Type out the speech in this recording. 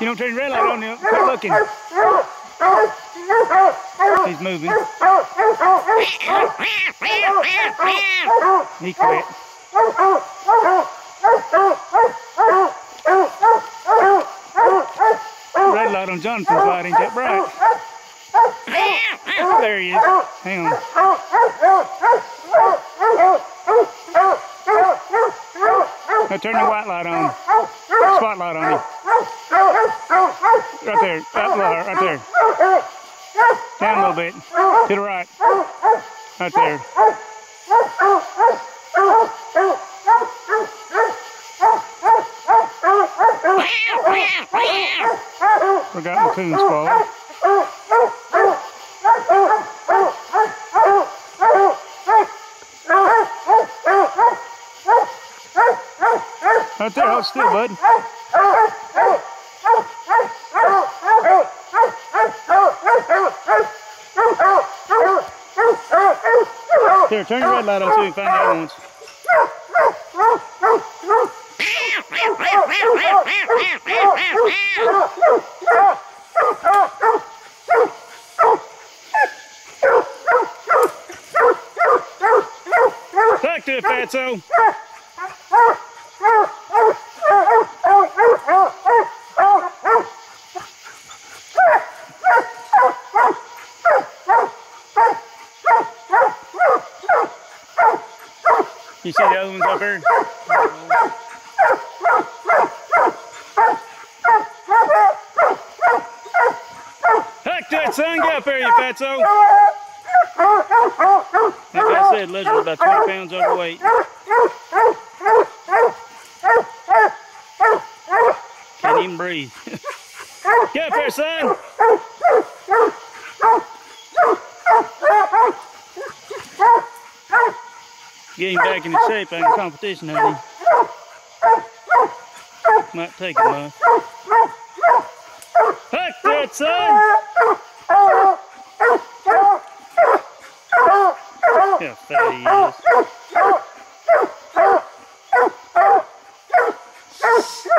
You don't turn your red light on, he'll quit looking. He's moving. He quit. Red light on Jonathan's light ain't that bright. There he is. Hang on. Now turn the white light on. Spotlight on him. Right there. Up lower. Right there. Down a little bit. To the right. Right there. Forgot the coon's fault. Right there, hold still, bud. Here, turn your red light on so we can find the other ones. Back to it, Fatso. You see the other ones up there? Heck that son, get up there, you fatso! Like I said, Leslie's about 20 pounds overweight. Can't even breathe. get up there, son! getting back into shape after competition hunting. Might take a month. Heck that, son! How fat he is.